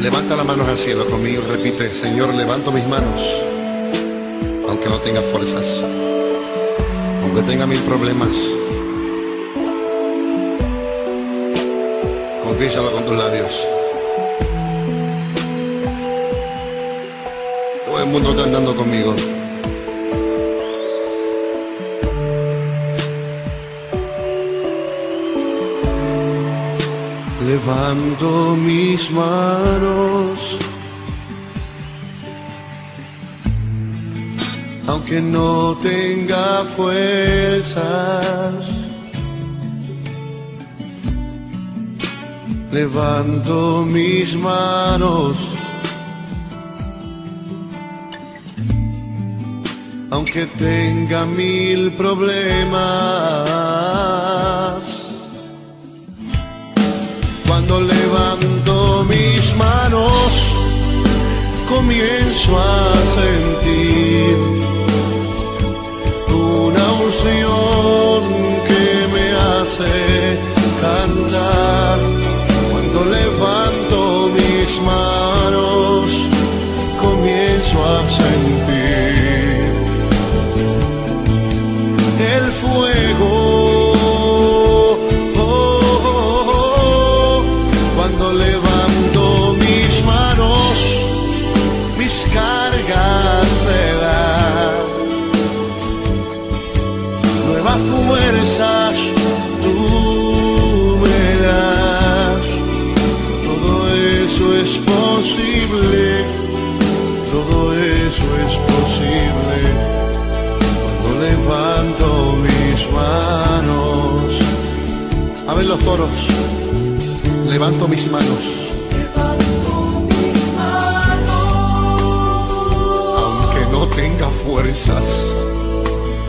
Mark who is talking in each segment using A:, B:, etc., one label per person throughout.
A: Levanta las manos al cielo conmigo y repite, Señor, levanto mis manos, aunque no tenga fuerzas, aunque tenga mil problemas. Confiésalo con tus labios. Todo el mundo está andando conmigo. Levanto mis manos, aunque no tenga fuerzas. Levanto mis manos, aunque tenga mil problemas. Mis manos, comienzo a sentir una unción que me hace Levanto mis manos, aunque no tenga fuerzas.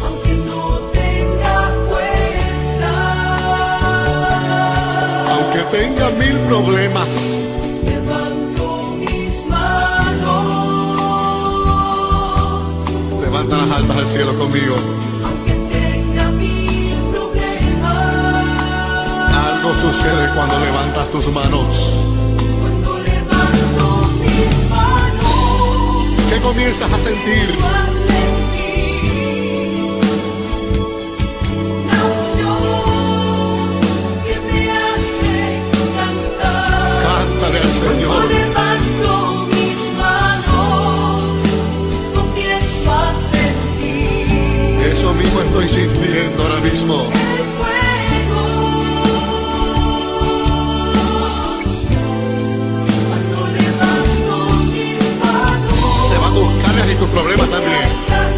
B: Aunque no tenga fuerza,
A: Aunque tenga mil problemas.
B: levanto mis manos.
A: Levanta las almas al cielo conmigo. Sucede cuando levantas tus manos.
B: cuando levanto mis manos,
A: ¿Qué comienzas a sentir?
B: a sentir una que me hace cantar.
A: Cántale al
B: Cuando
A: Señor.
B: levanto mis manos, comienzo a sentir
A: Eso mismo estoy sintiendo ahora mismo. Cargas y tus problemas también.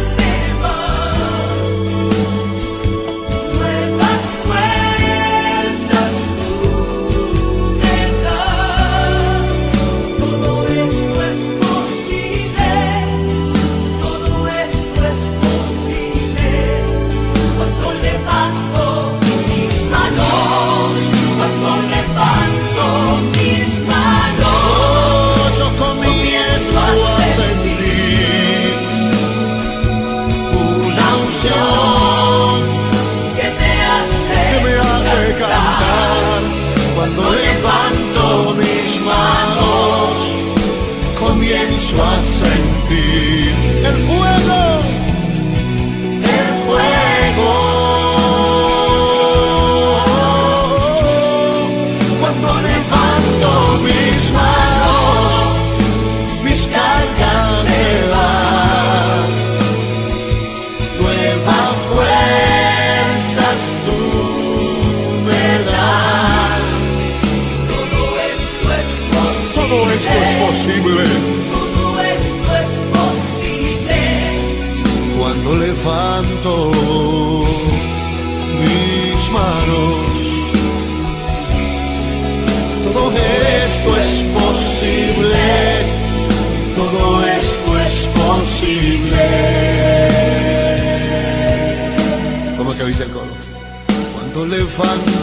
B: Cuando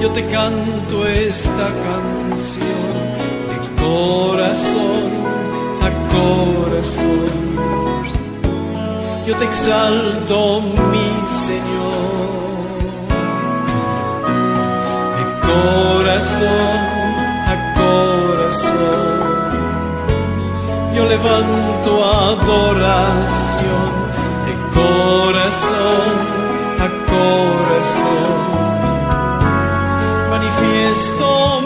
A: yo
C: te
D: canto esta canción de corazón a corazón. Yo te exalto, mi Señor, de corazón a corazón. Yo levanto adoración de corazón a corazón Storm.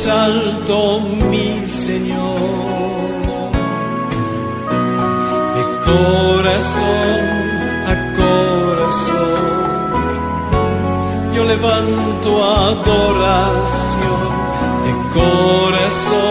D: exalto, mi Señor. De corazón a corazón, yo levanto adoración de corazón.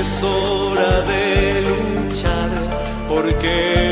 E: Es hora de luchar, porque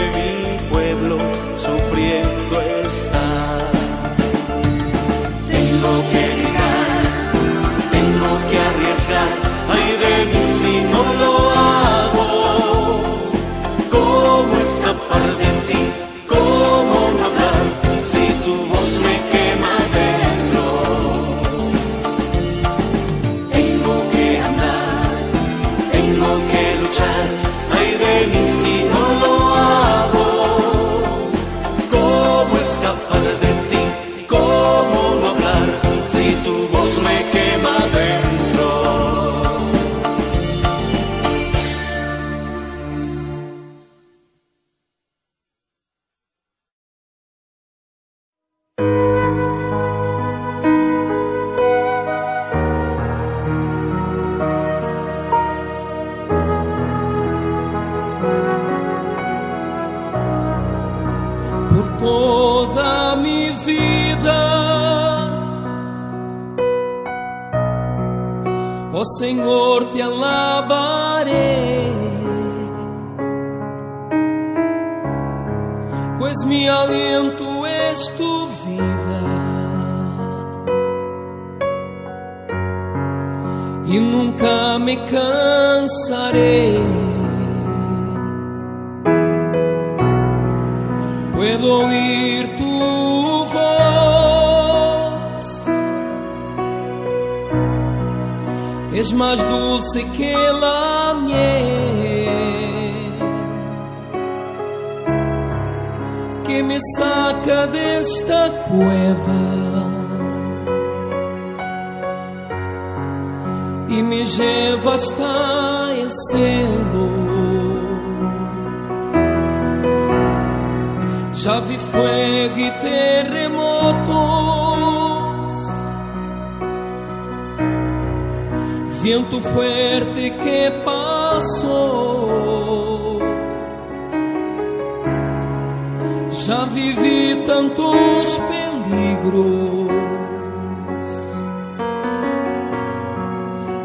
F: Já vivi tantos peligros,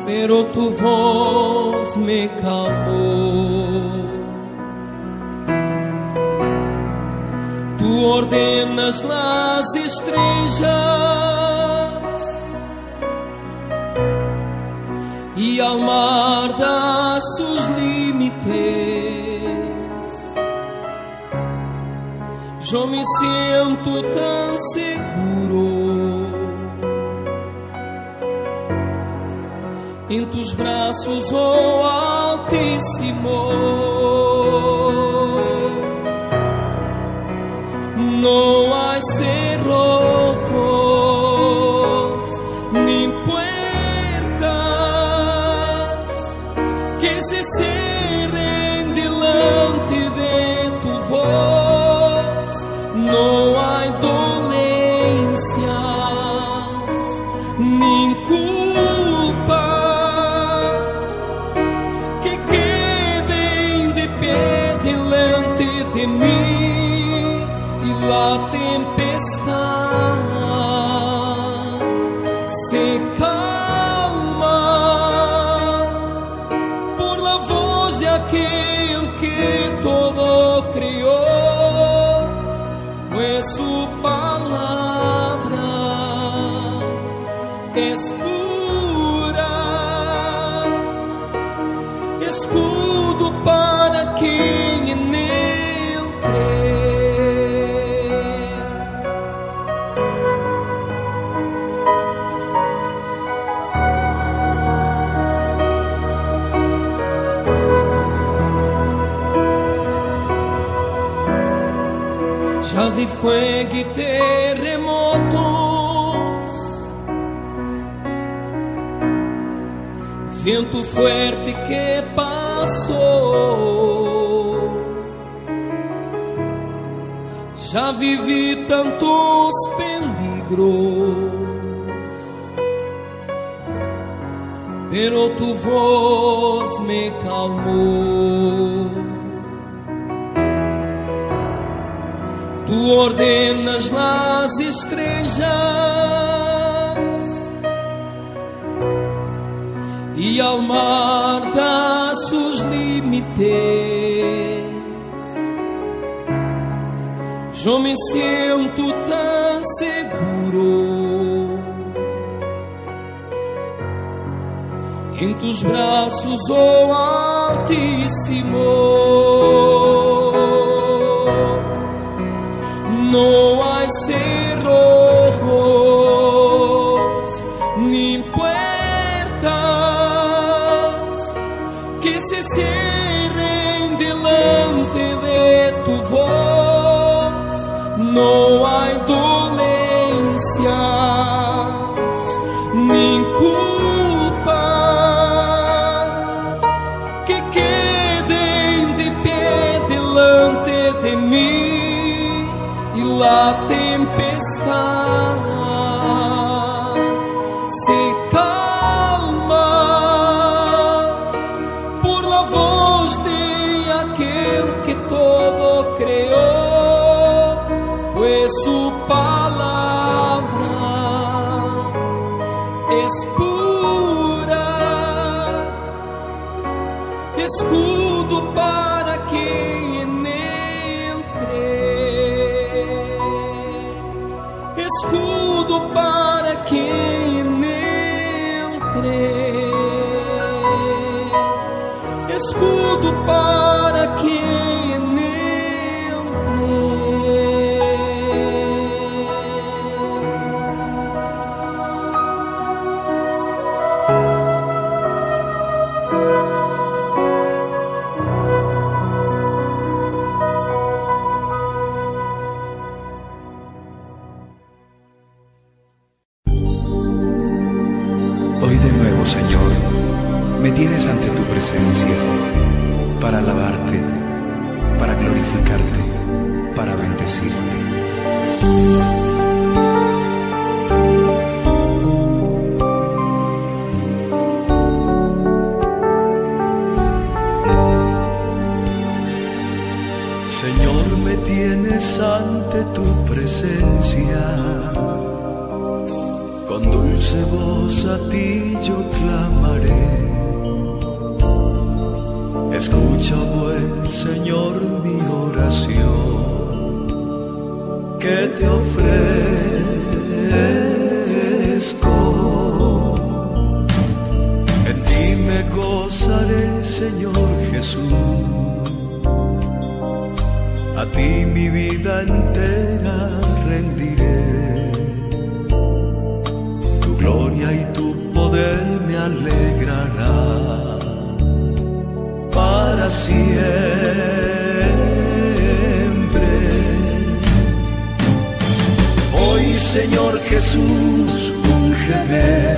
F: pero tu voz me calmou. Tu ordenas las estrellas y al mar das sus límites. Yo me siento tan seguro en tus brazos, oh Altísimo. No hay cerrojos fuego e terremotos, vento fuerte que passou. Já vivi tantos peligros, pero tu voz me calmou. Tu ordenas las estrellas y al mar das sus límites. Yo me siento tan seguro en tus brazos, oh Altísimo. No hay cerrojos para
G: glorificarte, para bendecirte.
D: Señor, me tienes ante tu presencia. Con dulce voz a ti yo clamaré. Escucha, buen Señor, mi oración que te ofrezco. En ti me gozaré, Señor Jesús a ti mi vida entera rendiré. Tu gloria y tu poder me alegrará para siempre. Hoy, Señor Jesús, úngeme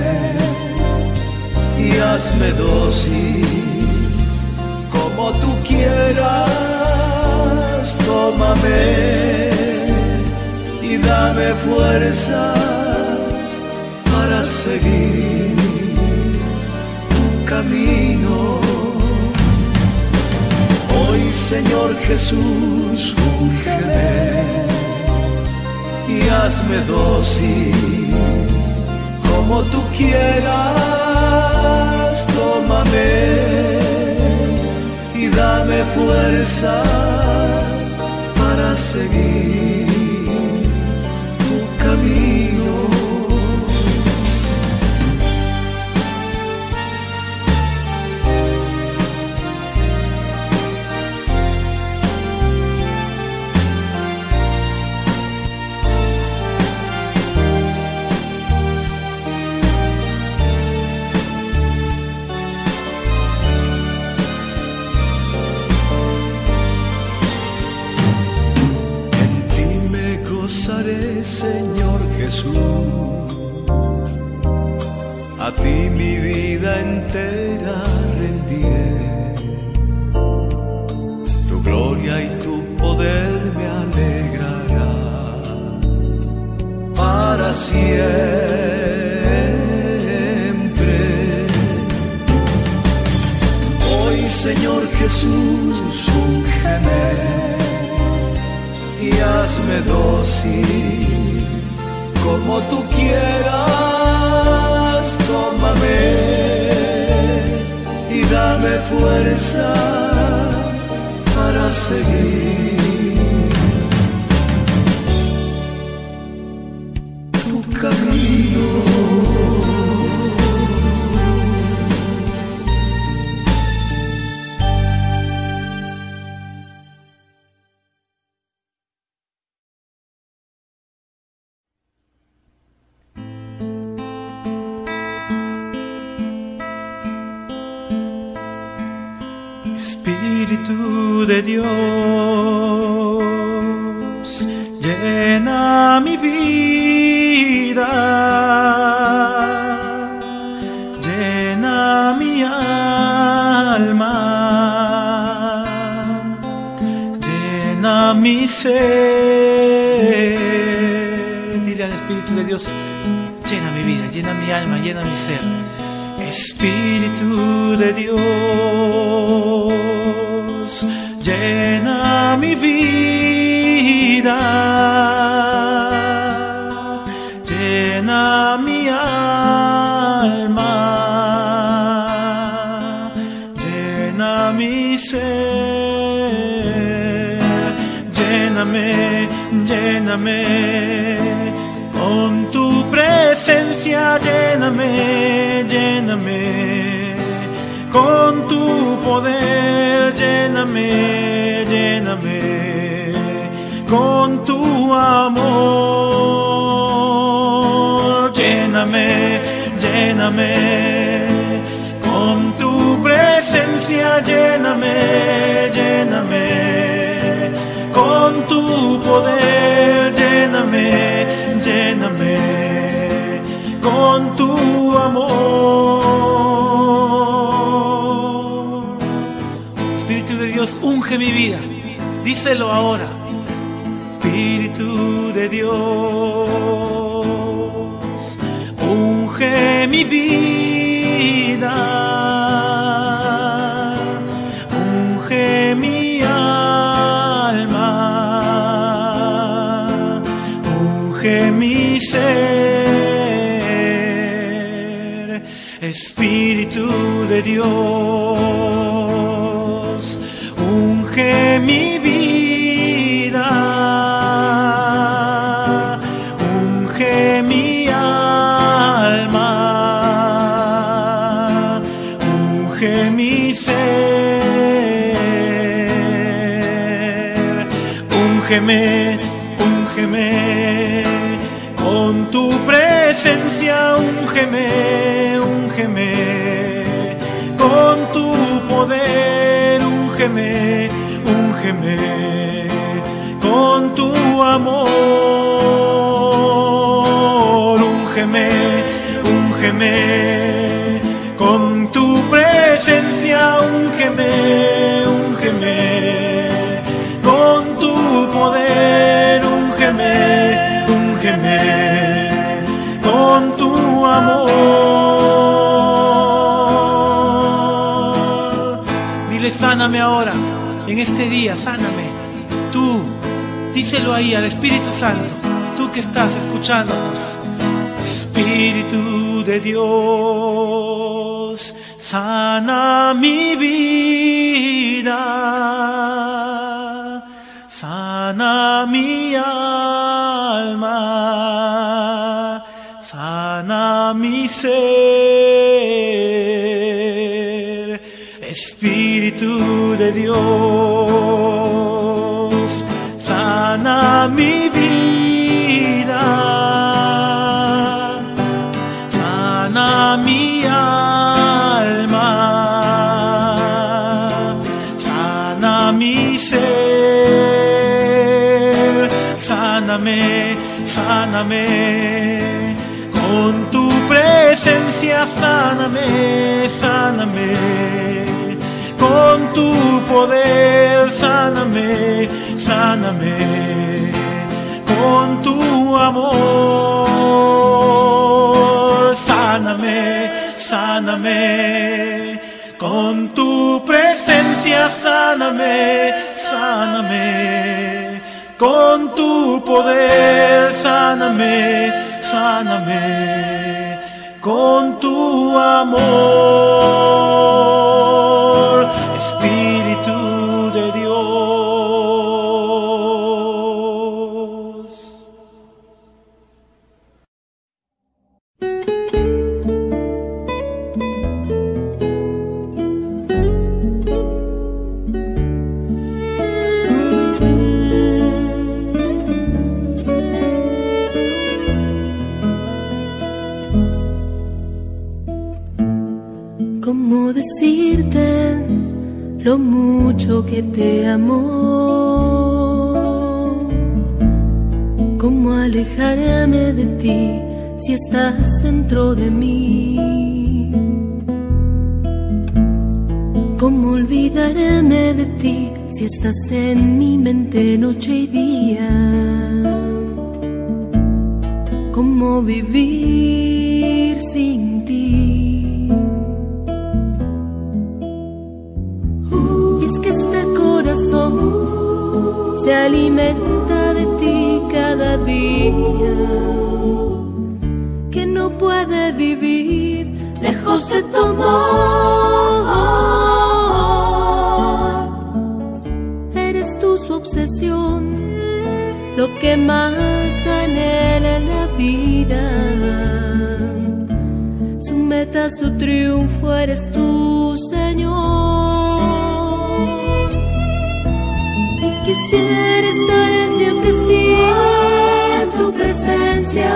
D: y hazme dócil como tú quieras, tómame y dame fuerzas para seguir tu camino. Señor Jesús, úngeme y hazme dócil como tú quieras, tómame y dame fuerza para seguir Jesús. A ti mi vida entera rendiré. Tu gloria y tu poder me alegrará para siempre. Hoy, Señor Jesús, úngeme y hazme dócil como tú quieras, tómame y dame fuerza para seguir tu camino.
H: Lléname, lléname, con tu poder, lléname, lléname, con tu amor. Espíritu de Dios, unge mi vida. Díselo ahora. Espíritu de Dios, Espíritu con tu amor, úngeme, úngeme, con tu presencia, úngeme, úngeme, con tu poder, úngeme, úngeme, con tu amor. Dile, sáname ahora, en este día, sáname. Tú, díselo ahí al Espíritu Santo, tú que estás escuchándonos. Espíritu de Dios, sana mi vida, sana mi alma, sana mi ser. Espíritu de Dios, mi vida, sana mi alma, sana mi ser, sáname, sáname, con tu presencia, sáname, sáname, con tu poder, sáname, sáname, con tu amor, sáname, sáname, con tu presencia, sáname, sáname, con tu poder, sáname, sáname, con tu amor,
I: lo mucho que te amo? ¿Cómo alejarme de ti si estás dentro de mí? ¿Cómo olvidarme de ti si estás en mi mente noche y día? ¿Cómo vivir sin ti? Se alimenta de ti cada día, que no puede vivir lejos de tu amor. Eres tú su obsesión, lo que más anhela en la vida. Su meta, su triunfo eres tú, Señor. Quisiera estar siempre así en tu presencia.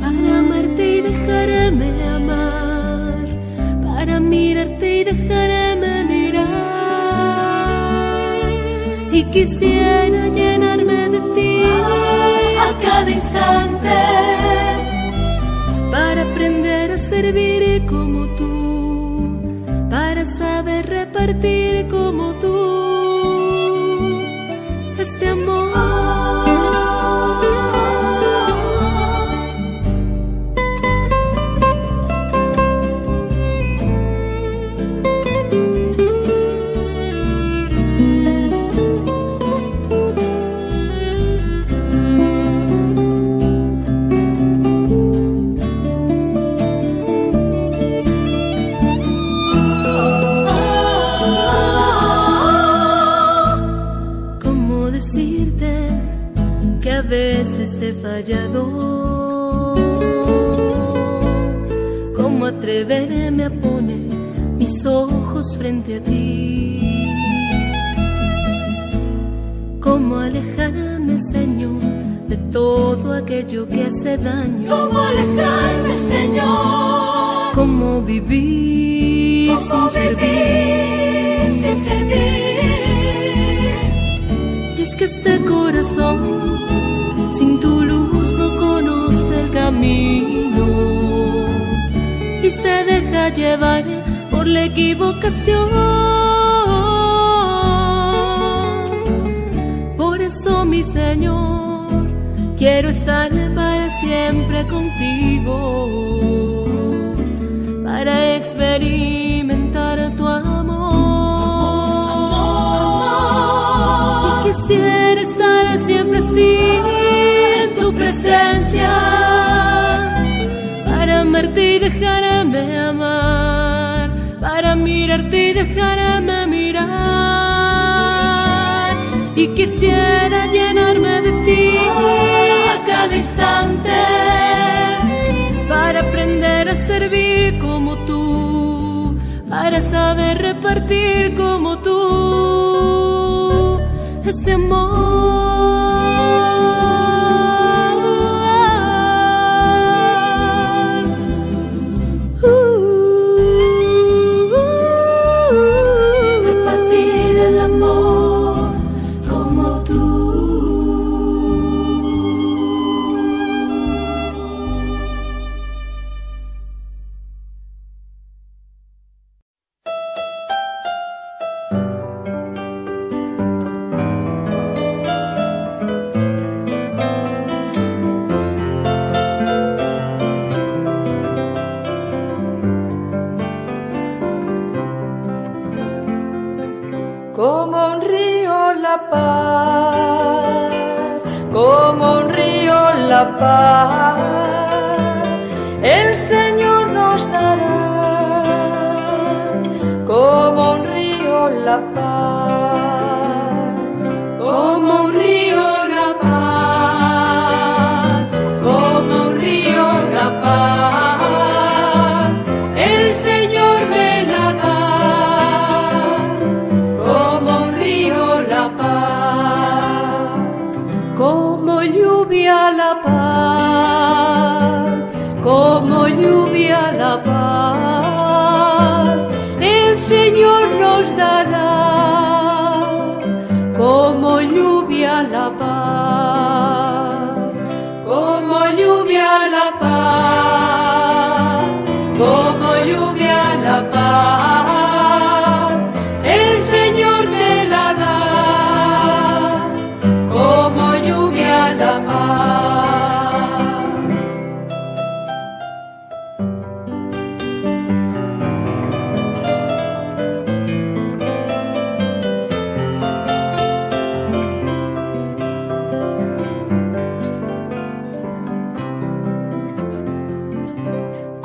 I: Para amarte y dejarme amar, para mirarte y dejarme mirar. Y quisiera llenarme de ti a cada instante. Para aprender a servir como tú, para saber repartir como tú todo aquello que hace daño?
B: ¿Cómo alejarme, Señor?
I: ¿Cómo vivir
B: ¿Cómo
I: sin
B: vivir
I: servir?
B: sin servir?
I: Y es que este corazón sin tu luz no conoce el camino y se deja llevar por la equivocación. Por eso, mi Señor, quiero estar para siempre contigo, para experimentar tu amor. Y quisiera estar siempre así en tu presencia, para amarte y dejarme amar, para mirarte y dejarme mirar. Y quisiera instante, para aprender a servir como tú, para saber repartir como tú este amor.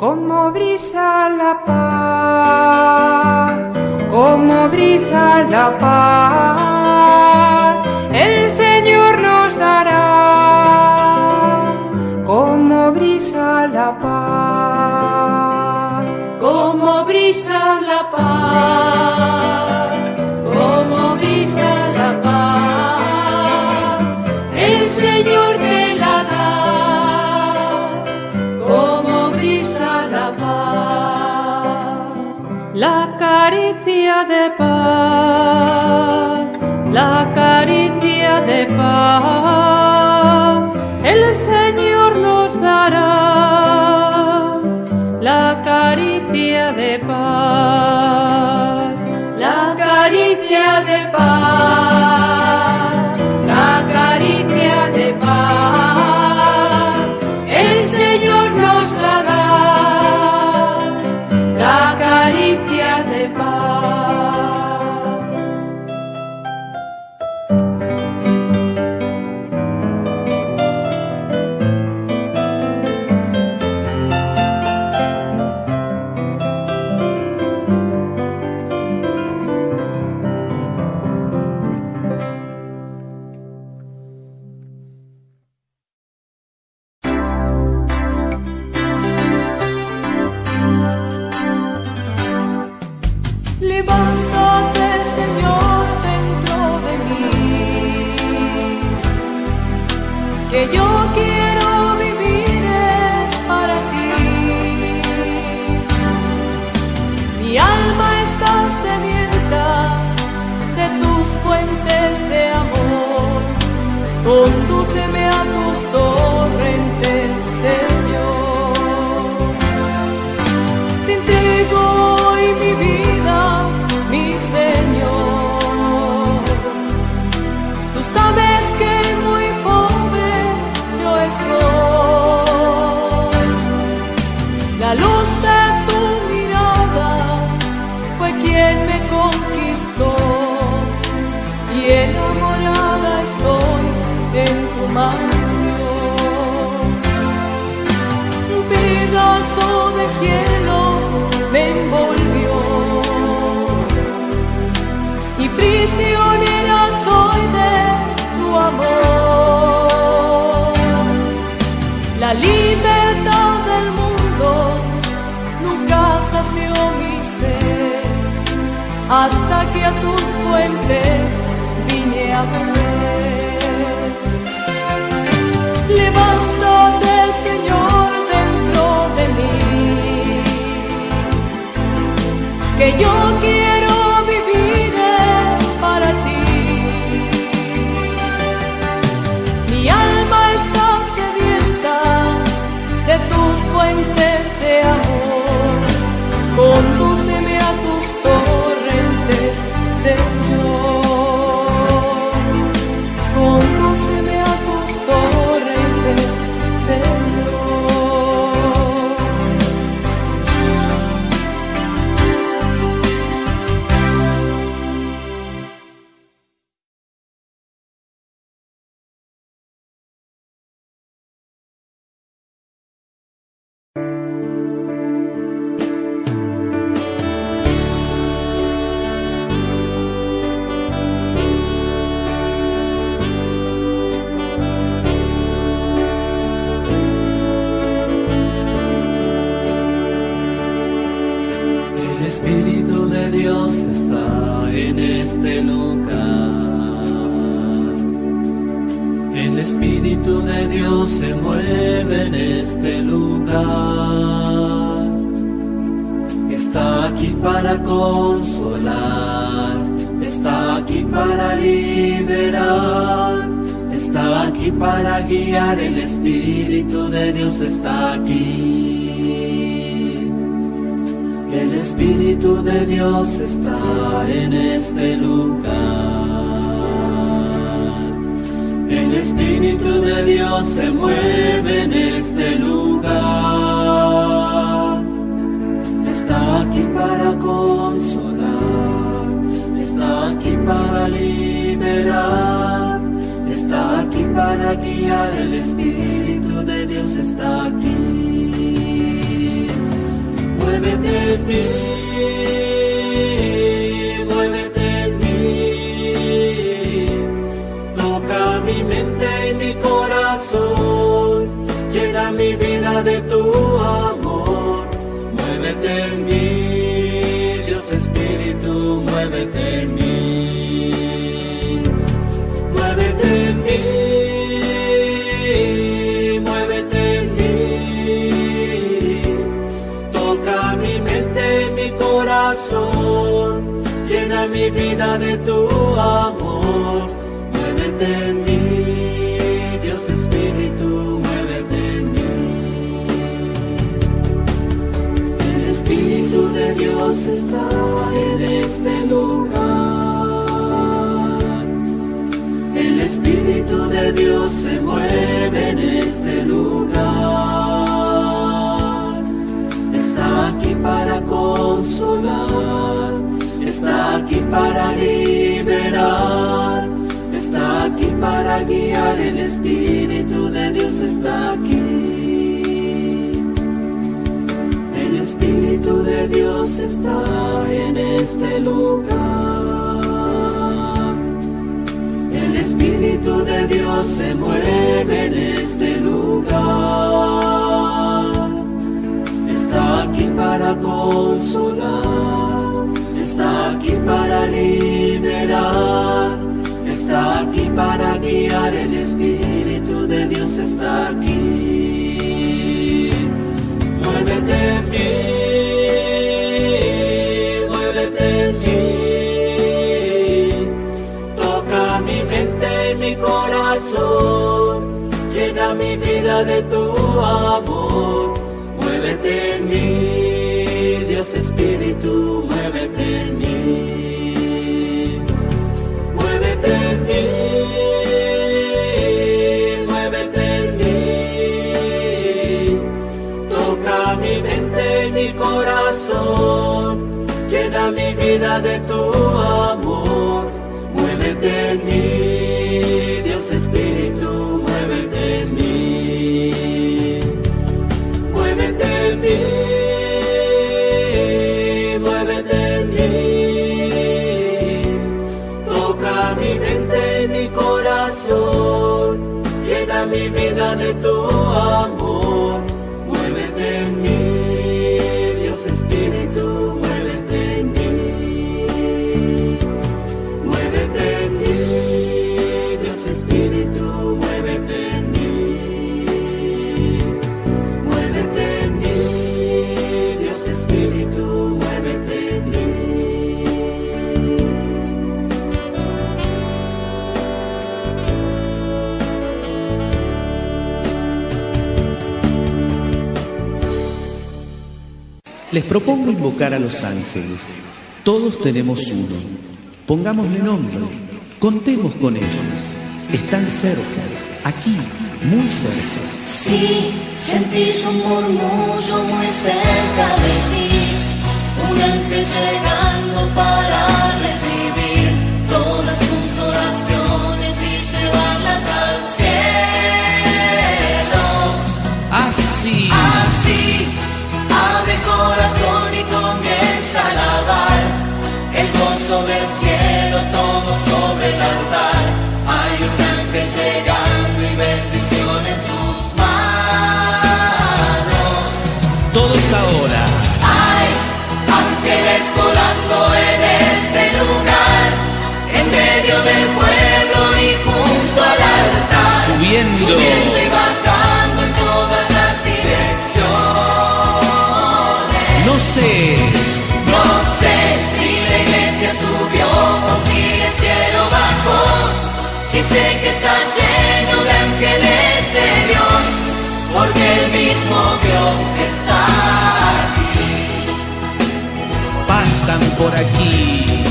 I: como
J: brisa la paz, como brisa la paz, el Señor nos dará, como brisa la paz, como brisa la paz, como brisa la paz, el Señor la
K: caricia de paz, el Señor nos dará la caricia de paz,
J: la caricia de paz.
L: quien me conquistó y en hasta que a tus fuentes vine a beber. Levántate, Señor, dentro de mí, que yo quiero.
E: Se mueve en este lugar. Está aquí para consolar, está aquí para liberar, está aquí para guiar. El Espíritu de Dios está aquí. Muévete, vida de tu amor. Para liberar, está aquí para guiar. El Espíritu de Dios está aquí. El Espíritu de Dios está en este lugar. El Espíritu de Dios se mueve en este lugar. Está aquí para consolar, para liberar, está aquí para guiar. El Espíritu de Dios está aquí. Muévete en mí, muévete en mí. Toca mi mente y mi corazón, llena mi vida de tu amor. Muévete en mí, Dios Espíritu, muévete en mí. Muévete en mí, muévete en mí. Toca mi mente mi corazón, llena mi vida de tu amor. Muévete en mí, mi vida de tu amor.
M: Les propongo invocar a los ángeles. Todos tenemos uno. Pongámosle nombre. Contemos con ellos. Están cerca, aquí, muy cerca.
B: Si sentís un murmullo muy cerca de ti, un ángel llegando para recibir corazón y comienza a alabar el gozo del cielo, todo sobre el altar. Hay un ángel llegando y bendición en sus manos.
M: Todos ahora.
B: Hay ángeles volando en este lugar, en medio del pueblo y junto al altar.
M: Subiendo.
B: Subiendo Si sé que está lleno de ángeles de Dios, porque el mismo Dios está aquí.
M: Pasan por aquí.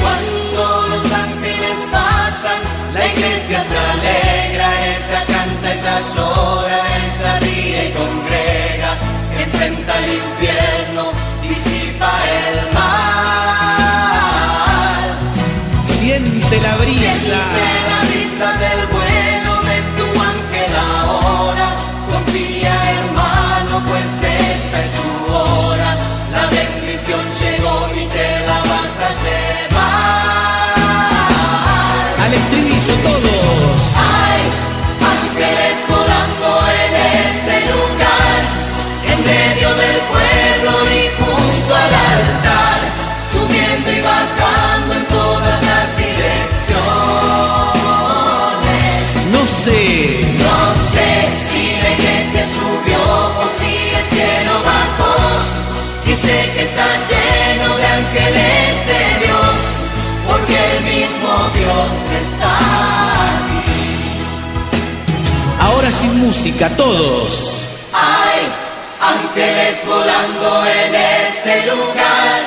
B: Cuando los ángeles pasan, la iglesia se alegra, ella canta, ella llora, ella ríe y congrega, enfrenta el infierno, disipa el mal.
M: Siente la brisa.
B: Siente la del vuelo de tu ángel ahora. Confía, hermano, pues esta es tu
M: música, todos.
B: Hay ángeles volando en este lugar,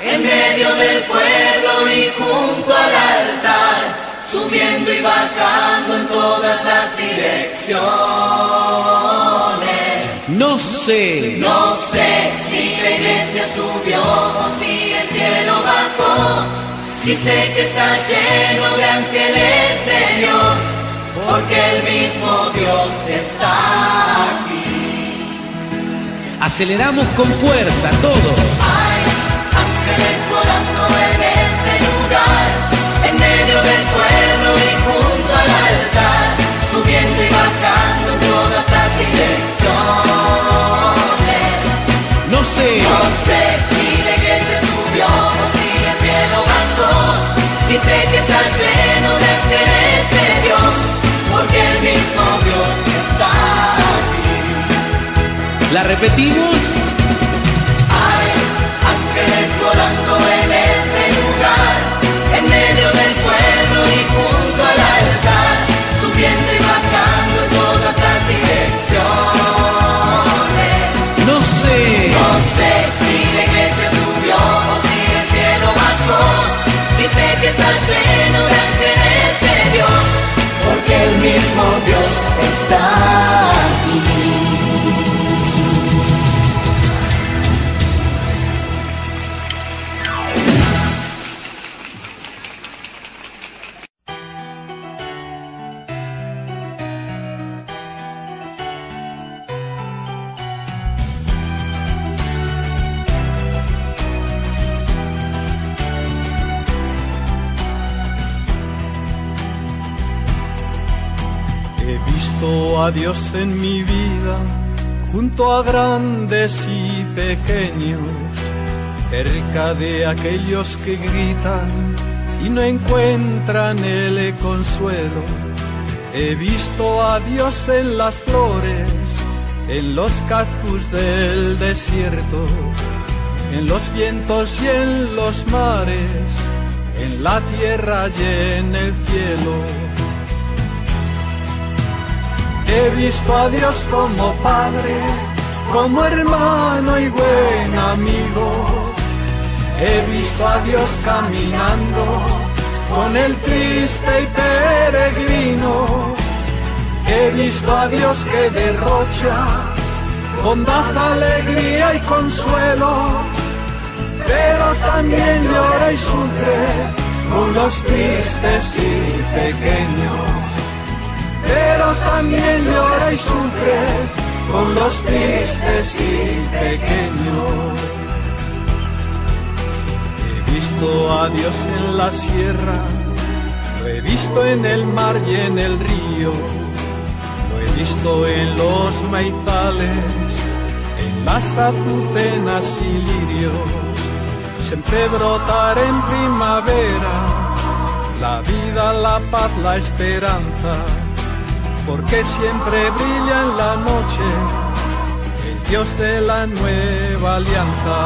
B: en medio del pueblo y junto al altar, subiendo y bajando en todas las direcciones.
M: No sé,
B: No sé si la iglesia subió o si el cielo bajó, si sé que está lleno de ángeles de Dios, porque el mismo Dios está aquí.
M: aceleramos con fuerza, todos.
B: Hay ángeles volando en este lugar, en medio del pueblo y junto al altar, subiendo y bajando en todas las direcciones.
M: No sé,
B: No sé si la iglesia subió o si el cielo bajó, si sé que está lleno de ángeles
M: repetimos.
H: En mi vida, junto a grandes y pequeños, cerca de aquellos que gritan y no encuentran el consuelo. He visto a Dios en las flores, en los cactus del desierto, en los vientos y en los mares, en la tierra y en el cielo. He visto a Dios como Padre, como hermano y buen amigo. He visto a Dios caminando con el triste y peregrino. He visto a Dios que derrocha bondad, alegría y consuelo, pero también llora y sufre con los tristes y pequeños pero también llora y sufre con los tristes y pequeños. He visto a Dios en la sierra, lo he visto en el mar y en el río, lo he visto en los maizales, en las azucenas y lirios, siempre brotar en primavera, la vida, la paz, la esperanza porque siempre brilla en la noche el Dios de la nueva alianza.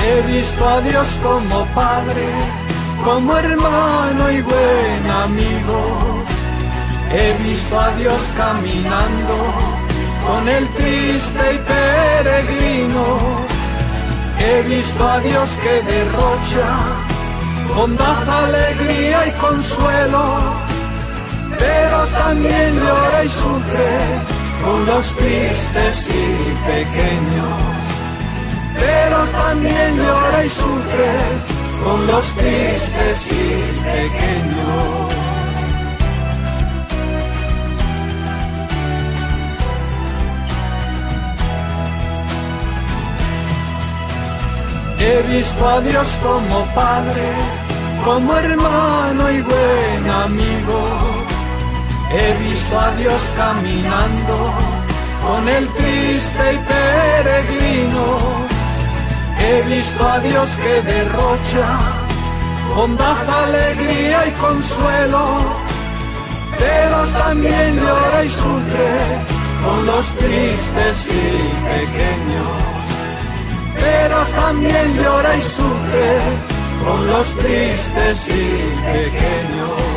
H: He visto a Dios como Padre, como hermano y buen amigo. He visto a Dios caminando con el triste y peregrino. He visto a Dios que derrocha bondad, alegría y consuelo, pero también llora y sufre con los tristes y pequeños. Pero también llora y sufre con los tristes y pequeños. He visto a Dios como Padre, como hermano y buen amigo. He visto a Dios caminando con el triste y peregrino. He visto a Dios que derrocha bondad, alegría y consuelo, pero también llora y sufre con los tristes y pequeños pero también llora y sufre con los tristes y pequeños.